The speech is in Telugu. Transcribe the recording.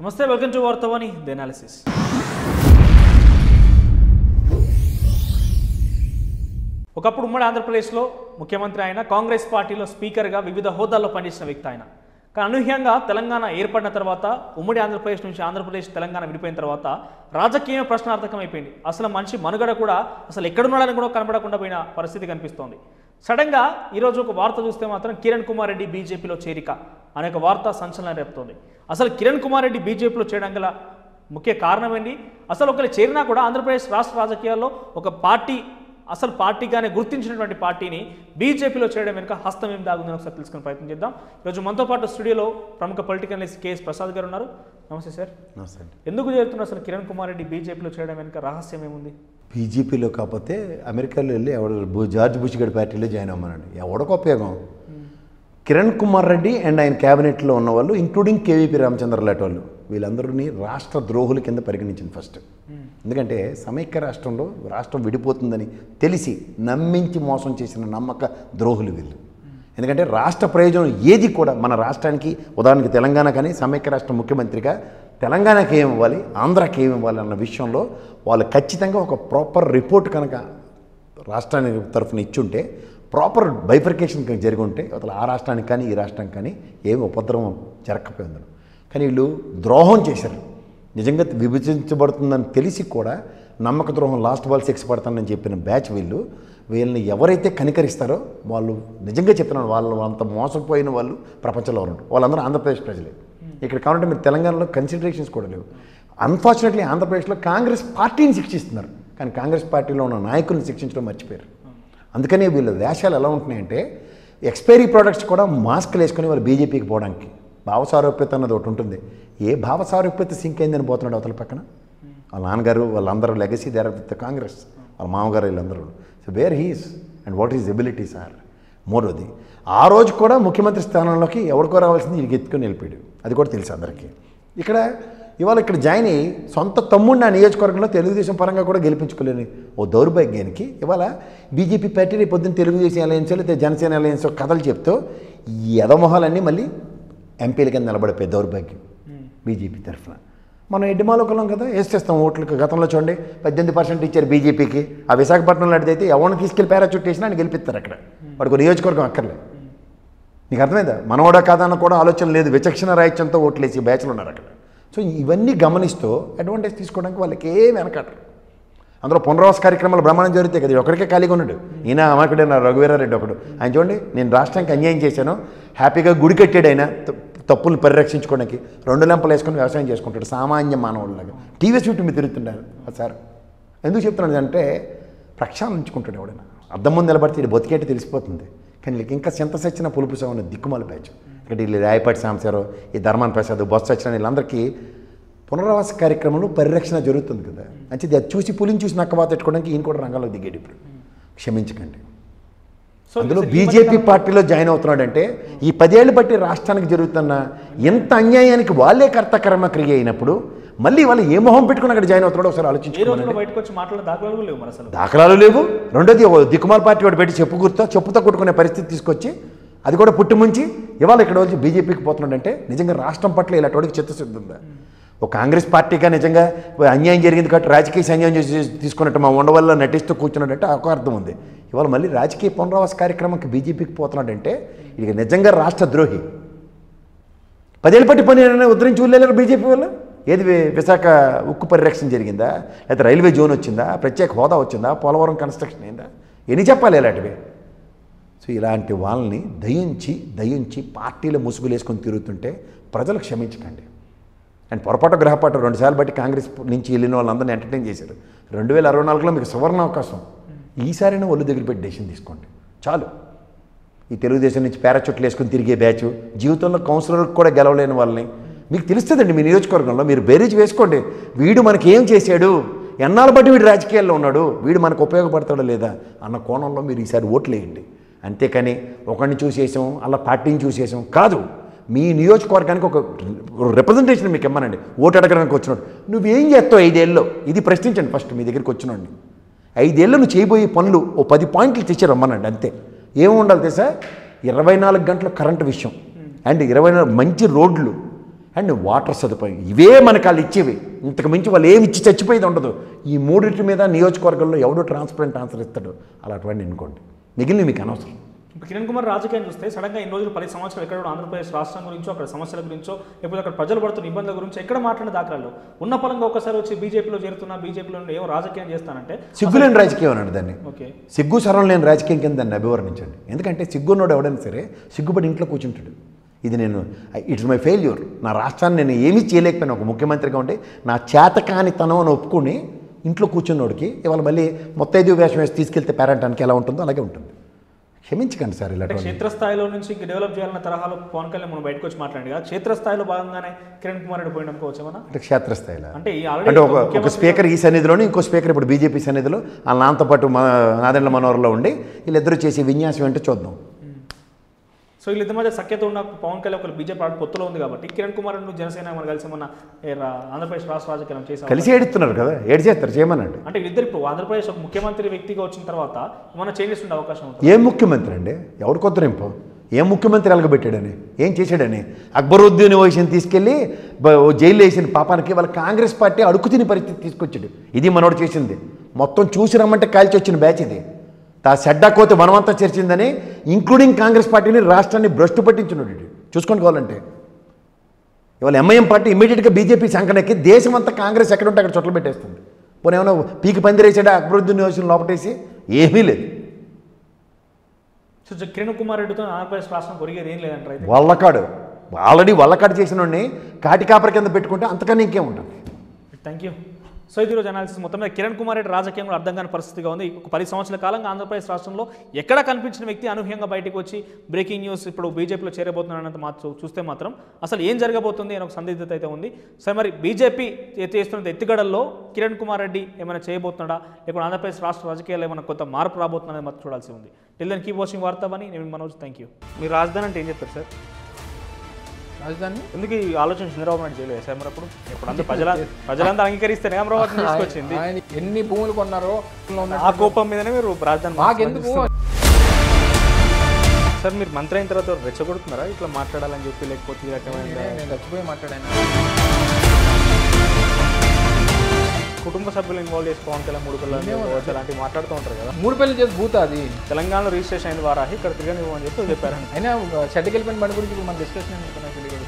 నమస్తే welcome to Vartavani the analysis ఒకప్పుడు ఉమ్మడి ఆంధ్రప్రదేశ్లో ముఖ్యమంత్రి ఆయన కాంగ్రెస్ పార్టీలో స్పీకర్గా వివిధ హోదాల్లో పనిచేసిన వ్యక్తి ఆయన. కానీ అనూహ్యంగా తెలంగాణ ఏర్పడిన తర్వాత ఉమ్మడి ఆంధ్రప్రదేశ్ నుంచి ఆంధ్రప్రదేశ్ తెలంగాణ విడిపోయిన తర్వాత రాజకీయం ప్రశ్నార్థకం అయిపోయింది అసలు మనిషి మనుగడ కూడా అసలు ఎక్కడున్నాడని కూడా కనబడకుండా పోయిన పరిస్థితి కనిపిస్తోంది. సడన్గా ఈరోజు ఒక వార్త చూస్తే మాత్రం కిరణ్ కుమార్ రెడ్డి బీజేపీలో చేరిక అనే ఒక వార్త సంచలనం రేపుతోంది. అసలు కిరణ్ కుమార్ రెడ్డి బీజేపీలో చేయడం గల ముఖ్య కారణం ఏంటి? అసలు ఒకరు చేరినా కూడా ఆంధ్రప్రదేశ్ రాష్ట్ర రాజకీయాల్లో ఒక పార్టీ అసలు పార్టీగానే గుర్తించినటువంటి పార్టీని బీజేపీలో చేయడం వెనుక హస్తం ఏం దాగుందని ఒకసారి తెలుసుకునే ప్రయత్నం చేద్దాం. ఈరోజు మనతో పాటు స్టూడియోలో ప్రముఖ పొలిటికల్ కేఎస్ ప్రసాద్ గారు ఉన్నారు. నమస్తే సార్. నమస్తే ఎందుకు చేరుతున్నారు అసలు కిరణ్ కుమార్ రెడ్డి బీజేపీలో చేయడం వెనుక రహస్యం ఏముంది? బీజేపీలో కాకపోతే అమెరికాలో వెళ్ళి ఎవడు జార్జ్ బుష్ గడి పార్టీలో జాయిన్ అవ్వమనండి. ఎవడికి ఉపయోగం? కిరణ్ కుమార్ రెడ్డి అండ్ ఆయన క్యాబినెట్లో ఉన్న వాళ్ళు ఇంక్లూడింగ్ కేవీపీ రామచంద్ర లాంటి వాళ్ళు. వీళ్ళందరినీ రాష్ట్ర ద్రోహుల కింద పరిగణించింది ఫస్ట్. ఎందుకంటే సమైక్య రాష్ట్రంలో రాష్ట్రం విడిపోతుందని తెలిసి నమ్మించి మోసం చేసిన నమ్మక ద్రోహులు వీళ్ళు. ఎందుకంటే రాష్ట్ర ప్రయోజనం ఏది కూడా మన రాష్ట్రానికి ఉదాహరణకి తెలంగాణ కానీ సమైక్య రాష్ట్ర ముఖ్యమంత్రిగా తెలంగాణకి ఏమి ఇవ్వాలి ఆంధ్రాకి ఏమి ఇవ్వాలి అన్న విషయంలో వాళ్ళు ఖచ్చితంగా ఒక ప్రాపర్ రిపోర్ట్ కనుక రాష్ట్రానికి తరఫున ఇచ్చుంటే ప్రాపర్ బైఫర్కేషన్ కనుక జరిగి ఉంటే అసలు ఆ రాష్ట్రానికి కానీ ఈ రాష్ట్రానికి కానీ ఏమి ఉపద్రవం జరగకపోయింది. కానీ వీళ్ళు ద్రోహం చేశారు. నిజంగా విభజించబడుతుందని తెలిసి కూడా నమ్మక ద్రోహం లాస్ట్ బాల్ సిక్స్ పడతానని చెప్పిన బ్యాచ్ వీళ్ళు వీళ్ళని ఎవరైతే కనికరిస్తారో వాళ్ళు నిజంగా చెప్తున్నాను వాళ్ళు అంత మోసపోయిన వాళ్ళు ప్రపంచంలో ఉన్నారు వాళ్ళందరూ ఆంధ్రప్రదేశ్ ప్రజలే. ఇక్కడ కావాలంటే మీరు తెలంగాణలో కన్సిడరేషన్స్ కూడా లేవు. అన్ఫార్చునేట్లీ ఆంధ్రప్రదేశ్లో కాంగ్రెస్ పార్టీని శిక్షిస్తున్నారు. కానీ కాంగ్రెస్ పార్టీలో ఉన్న నాయకులను శిక్షించడం మర్చిపోయారు. అందుకనే వీళ్ళ వేషాలు ఎలా ఉంటున్నాయంటే ఎక్స్పైరీ ప్రోడక్ట్స్ కూడా మాస్క్లు వేసుకొని వాళ్ళు బీజేపీకి పోవడానికి భావసారూప్యత అన్నది ఒకటి ఉంటుంది. ఏ భావసారూప్యత సింక్ అయిందని పోతున్నాడు అవతల పక్కన? వాళ్ళ నాన్నగారు వాళ్ళందరూ లెగసీ దేర్ కాంగ్రెస్ వాళ్ళ మామగారు వీళ్ళందరూ. So where his and what is abilities are మూడోది ఆ రోజు కూడా ముఖ్యమంత్రి స్థానంలోకి ఎవరికో రావాల్సింది వీడికి ఎత్తుకొని వెళ్ళిపోయాడు. అది కూడా తెలుసు అందరికీ. ఇక్కడ ఇవాళ ఇక్కడ జాయిన్ అయ్యి సొంత తమ్ముడిని ఆ నియోజకవర్గంలో తెలుగుదేశం పరంగా కూడా గెలిపించుకోలేని ఓ దౌర్భాగ్యానికి ఇవాళ బీజేపీ పార్టీ రేపు పొద్దున్న తెలుగుదేశం అలయన్స్ లేదా జనసేన అలయన్స్ కథలు చెప్తూ ఈ ఎదమొహాలన్నీ మళ్ళీ ఎంపీల కింద నిలబడిపోయే దౌర్భాగ్యం బీజేపీ తరఫున. మనం ఎడ్డిమాలోకలం కదా వేసేస్తాం ఓట్లకు గతంలో చూడండి పద్దెనిమిది పర్సెంట్ ఇచ్చారు బీజేపీకి. ఆ విశాఖపట్నం లాంటిది అయితే ఎవరిని తీసుకెళ్ళి పారాచూట్ వేసినా ఆయన గెలిపిస్తారు అక్కడ. వాడికి నియోజకవర్గం అక్కర్లే. నీకు అర్థమైందా? మనోడా కాదన్న కూడా ఆలోచన లేదు. విచక్షణ రాహిత్యంతో ఓట్లేసి బ్యాచ్లు ఉన్నారు అక్కడ. సో ఇవన్నీ గమనిస్తూ అడ్వాంటేజ్ తీసుకోవడానికి వాళ్ళకి ఏం వెనకటరు అందులో పునరావాస కార్యక్రమాలు బ్రహ్మాండం జరుగుతాయి కదా ఒకరికే ఖాళీగా ఉన్నాడు. ఈయన అమాయకుడే నా రఘువీరారెడ్డి ఒకడు. ఆయన చూడండి నేను రాష్ట్రానికి అన్యాయం చేశాను. హ్యాపీగా గుడి కట్టాడు ఆయన. తప్పులు పరిరక్షించుకోవడానికి రెండు లెంపలు వేసుకొని వ్యవసాయం చేసుకుంటాడు సామాన్య మానవుల్లాగా టీవీ చుట్టూ మీరు తిరుగుతుంటారు సార్. ఎందుకు చెప్తున్నాను అంటే ప్రక్షాళించుకుంటాడు ఎవడైనా. అద్దం ముందు నిలబడితే ఇది బతికేటి తెలిసిపోతుంది. కానీ వీళ్ళకి ఇంకా చింత సచ్చిన పులుపు సవన్న దిక్కుమాల బ్యాచ్ ఇక్కడ వీళ్ళు రాయపాటి సాంశారు ఈ ధర్మాన్ ప్రసాద్ బొత్స సచ్చిన వీళ్ళందరికీ పునరావాస కార్యక్రమంలో పరిరక్షణ జరుగుతుంది కదా. మంచిది అది చూసి పులిని చూసి నక్కవాత పెట్టుకోవడానికి ఈయన కూడా రంగంలో దిగాడు ఇప్పుడు. క్షమించకండి. అందులో బీజేపీ పార్టీలో జాయిన్ అవుతున్నాడంటే ఈ పదేళ్ళు బట్టి రాష్ట్రానికి జరుగుతున్న ఎంత అన్యాయానికి వాళ్ళే కర్తకర్మ క్రియ అయినప్పుడు మళ్ళీ వాళ్ళు ఏ మొహం పెట్టుకుని అక్కడ జాయిన్ అవుతున్నాడో ఒకసారి మాట్లాడే దాఖలాలు లేవు రెండోది ఓ దిక్కుమాల పార్టీ వాడు పెట్టి చెప్పు గుర్తా చెప్పుతో కొట్టుకునే పరిస్థితి తీసుకొచ్చి అది కూడా పుట్టుముంచి ఇవాళ ఇక్కడ వచ్చి బీజేపీకి పోతున్నాడంటే నిజంగా రాష్ట్రం పట్ల ఇలాంటి వాడికి చిత్తశుద్ధి ఉందా? ఒక కాంగ్రెస్ పార్టీగా నిజంగా అన్యాయం జరిగింది కాబట్టి రాజకీయ అన్యాయం తీసుకున్నట్టు మా ఉండవల్ల నటిస్తూ కూర్చున్నాడంటే ఒక అర్థం ఉంది. ఇవాళ మళ్ళీ రాజకీయ పునరావాస కార్యక్రమంకి బీజేపీకి పోతున్నాడంటే ఇది నిజంగా రాష్ట్ర ద్రోహి. పదేళ్ళు పట్టి పని ఉద్ధరించి వెళ్ళారు బీజేపీ వాళ్ళు? ఏది విశాఖ ఉక్కు పరిరక్షణ జరిగిందా? లేకపోతే రైల్వే జోన్ వచ్చిందా? ప్రత్యేక హోదా వచ్చిందా? పోలవరం కన్స్ట్రక్షన్ అయిందా? ఎన్ని చెప్పాలి ఇలాంటివి? సో ఇలాంటి వాళ్ళని దయించి దయించి పార్టీల ముసుగులు వేసుకొని తిరుగుతుంటే ప్రజలు క్షమించకండి. అండ్ పొరపాటు గ్రహపాటు రెండుసార్లు బట్టి కాంగ్రెస్ నుంచి వెళ్ళిన వాళ్ళందరినీ ఎంటర్టైన్ చేశారు. రెండు వేల అరవై నాలుగులో మీకు సువర్ణ అవకాశం. ఈసారైనా ఒళ్ళు దగ్గర పెట్టి డెసిషన్ తీసుకోండి. చాలు. ఈ తెలుగుదేశం నుంచి పారాచూట్లు వేసుకుని తిరిగే బ్యాచ్ జీవితంలో కౌన్సిలర్కి కూడా గెలవలేని వాళ్ళని. మీకు తెలుస్తుందండి మీ నియోజకవర్గంలో మీరు బేరీజ్ వేసుకోండి. వీడు మనకి ఏం చేశాడు? ఎన్నాళ్ళు బట్టి వీడు రాజకీయాల్లో ఉన్నాడు? వీడు మనకు ఉపయోగపడతాడో లేదా? అన్న కోణంలో మీరు ఈసారి ఓట్లు వేయండి. అంతేకాని ఒకరిని చూసేసాం అలా పార్టీని చూసేసాం. కాదు. మీ నియోజకవర్గానికి ఒక రిప్రజెంటేషన్ మీకు ఇమ్మనండి. ఓటు అడగడానికి వచ్చినాడు. నువ్వేం చేస్తావు ఐదేళ్ళలో ఇది ప్రశ్నించండి ఫస్ట్ మీ దగ్గరికి వచ్చినోడిని. ఐదేళ్ళు నువ్వు చేయబోయే పనులు ఓ పది పాయింట్లు తెచ్చి రమ్మనండి అంతే. ఏమి ఉండాలి తెలుసా? ఇరవై నాలుగు గంటల కరెంటు విషయం. అండ్ ఇరవై నాలుగు మంచి రోడ్లు. అండ్ వాటర్ సదుపాయం. ఇవే మనకు వాళ్ళు ఇచ్చేవి. ఇంతకు మించి వాళ్ళు ఏమి ఇచ్చి చచ్చిపోయేది ఉండదు. ఈ మూడింటి మీద నియోజకవర్గంలో ఎవడో ట్రాన్స్పరెంట్ ఆన్సర్ ఇస్తాడు. అలాంటివన్నీ అనుకోండి. మిగిలిన మీకు అనవసరం. ఇప్పుడు కిరణ్ కుమార్ రాజకీయం చూస్తే సడన్గా ఇన్ని రోజులు పది సంవత్సరాలు ఎక్కడ కూడా ఆంధ్రప్రదేశ్ రాష్ట్రం గురించో అక్కడ సమస్యల గురించో లేకపోతే అక్కడ ప్రజలు పడుతున్న ఇబ్బందుల గురించి ఎక్కడ మాట్లాడిన దాఖలాలు ఉన్న పరంగా ఒకసారి వచ్చి బీజేపీలో చేరుతున్నా బీజేపీలో ఏమో రాజకీయం చేస్తానంటే సిగ్గులేని రాజకీయం అన్నాడు దాన్ని. ఓకే. సిగ్గు సరం లేని రాజకీయం కింద దాన్ని అభివర్ణించండి. ఎందుకంటే సిగ్గున్నోడు ఎవడైనా సరే సిగ్గుపడి ఇంట్లో కూర్చుంటాడు. ఇది నేను ఇట్స్ మై ఫెయిల్యూర్. నా రాష్ట్రాన్ని నేను ఏమీ చేయలేకపోయినా ఒక ముఖ్యమంత్రిగా ఉండి నా చేతకానితనం అని ఒప్పుకొని ఇంట్లో కూర్చున్నోడికి ఇవాళ మళ్ళీ మొత్తైదు వేషం వేసి తీసుకెళ్తే పేరంటానికి ఎలా ఉంటుందో అలాగే ఉంటుంది. క్షమించకండి సార్ ఇలాంటి క్షేత్రస్థాయిలో నుంచి డెవలప్ చేయాలన్న తరహాలో పవన్ కళ్యాణ్ మనం బయటకు వచ్చి మాట్లాడి కదా. క్షేత్రస్థాయిలో భాగంగానే కిరణ్ కుమార్ రెడ్డి పోయిన అనుకోవచ్చు అంటే క్షేత్రస్థాయిలో. అంటే అంటే ఒక స్పీకర్ ఈ సన్నిధిలోని ఇంకో స్పీకర్ ఇప్పుడు బీజేపీ సన్నిధిలో వాళ్ళ నాన్నతో పాటు మా నాదెండ్ల మనోహర్లో ఉండి వీళ్ళిద్దరూ చేసే విన్యాసం ఏంటో చూద్దాం. సో వీళ్ళిద్దరి మధ్య సఖ్యత ఉన్న పవన్ కళ్యాణ్ ఒక బీజేపీ పార్టీ పొత్తులో ఉంది కాబట్టి. కిరణ్ కుమార్ రెడ్డి జనసేన మనం కలిసి మన ఆంధ్రప్రదేశ్ రాష్ట్ర రాజకీయం చేసే కలిసి ఏడుస్తున్నారు కదా ఏడు చేస్తారు చేయమనండి. అంటే వీళ్ళిద్దరు ఇప్పుడు ఆంధ్రప్రదేశ్ ఒక ముఖ్యమంత్రి వ్యక్తిగా వచ్చిన తర్వాత ఏమైనా చేంజెస్ ఉండే అవకాశం ఉంటుంది ఏం ముఖ్యమంత్రి అండి? ఎవరు కొత్తరింపు ఏం ముఖ్యమంత్రి అలగబెట్టాడని? ఏం చేశాడని? అక్బరుద్దీన్ వయసుని తీసుకెళ్ళి జైల్లో వేసిన పాపానికి వాళ్ళ కాంగ్రెస్ పార్టీ అడుగు తిని పరిస్థితి తీసుకొచ్చాడు. ఇది మనోడు చేసింది. మొత్తం చూసి రమ్మంటే కాల్చి వచ్చిన బ్యాచ్ ఇది. తా సెడ్డా కోతి వనమంతా చేర్చిందని ఇంక్లూడింగ్ కాంగ్రెస్ పార్టీని రాష్ట్రాన్ని భ్రష్టు పట్టించున్నాడు వీడు. చూసుకోండి కావాలంటే. ఇవాళ ఎంఐఎం పార్టీ ఇమీడియట్గా బీజేపీ సంకనకి దేశం అంతా కాంగ్రెస్ ఎక్కడ ఉంటే అక్కడ చొట్లు పెట్టేస్తుంది. పోనీ ఏమైనా పీకి పందిరేసాడా అక్బరుద్దీన్ వయసుని లోపటేసి? ఏమీ లేదు. సో కిరణ్ కుమార్ రెడ్డితో ఆంధ్రప్రదేశ్ రాష్ట్రం కొరిగేది ఏం లేదంటారు వల్లకాడు. ఆల్రెడీ వల్లకాడు చేసిన వాడిని కాటికాపర కింద పెట్టుకుంటే అంతకన్నా ఇంకేం ఉంటుంది థ్యాంక్ యూ సో ఇది రోజు అనాలిసిస్ మొత్తం మీద కిరణ్ కుమార్ రెడ్డి రాజకీయం కూడా అర్థం కాని పరిస్థితిగా ఉంది. ఒక పది సంవత్సరాల కాలంగా ఆంధ్రప్రదేశ్ రాష్ట్రంలో ఎక్కడ కనిపించిన వ్యక్తి అనూహ్యంగా బయటకు వచ్చి బ్రేకింగ్ న్యూస్ ఇప్పుడు బీజేపీలో చేరబోతున్నాడన్నంత మాత్రం చూస్తే మాత్రం అసలు ఏం జరగబోతుంది అని ఒక సందిగ్ధత అయితే ఉంది. సో మరి బీజేపీ చేస్తున్న ఎత్తుగడల్లో కిరణ్ కుమార్ రెడ్డి ఏమైనా చేయబోతున్నాడా? లేకపోతే ఆంధ్రప్రదేశ్ రాష్ట్ర రాజకీయాల్లో ఏమైనా కొత్త మార్పు రాబోతుందని మాత్రం చూడాల్సి ఉంది. టిల్ కీప్ వాచింగ్ వార్తవని నేను మనోజ్. థ్యాంక్ యూ మీరు రాజధాని అంటే ఏం చెప్తారు సార్? రాజధాని? ఎందుకు ఈ ఆలోచన చంద్రబాబు నాయుడు చేయలేదు? సార్ మరి అప్పుడు? ఇప్పుడు అంతా ప్రజల ప్రజలంతా అంగీకరిస్తేనే అమరావతి తీసుకొచ్చింది. ఆయన ఎన్ని భూములు కొన్నారో ఆ కోపం మీదనే మీరు రాజధాని మాకెందుకు? సార్ మీరు మంత్రి అయిన తర్వాత రెచ్చగొడుతున్నారా? ఇట్లా మాట్లాడాలని చెప్పి లేకపోతే ఈ రకమైన చచ్చిపోయి మాట్లాడాను. కుటుంబ సభ్యులు ఇన్వాల్వ్ చేసి పవన్ కళ్యాణ్ మూడు పిల్లలు అలాంటివి మాట్లాడుతూ ఉంటారు కదా. మూడు పెళ్ళి చేసి భూత అది. తెలంగాణలో రిజిస్ట్రేషన్ అయిన వారాహి ఇక్కడ తిరగనివ్వు అని చెప్పి చెప్పారు అయినా షెడ్కి వెళ్ళిపోయిన బండి గురించి ఇప్పుడు మన డిస్కషన్